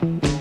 Bye.